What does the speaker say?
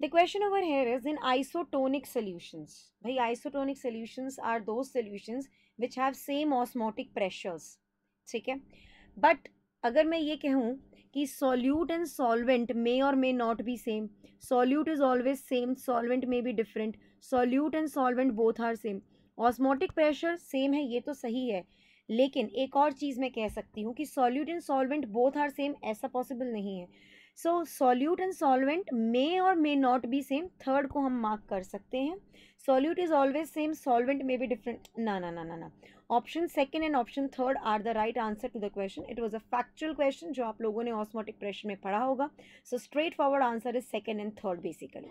The question over here is in isotonic solutions भाई isotonic solutions are दो solutions which have same osmotic pressures ठीक है? But अगर मैं ये कहूँ कि solute and solvent may or may not be same solute is always same solvent may be different solute and solvent both are same osmotic pressure same है, ये तो सही है. लेकिन एक और चीज़ मैं कह सकती हूँ कि solute and solvent both are same ऐसा पॉसिबल नहीं है। So solute and solvent may or may not be same third को हम मार्क कर सकते हैं। Solute is always same solvent may be different ना ना ना ना ना। Option second and option third are the right answer to the question it was a factual question जो आप लोगों ने ऑस्मोटिक प्रेशर में पढ़ा होगा। So straightforward answer is second and third basically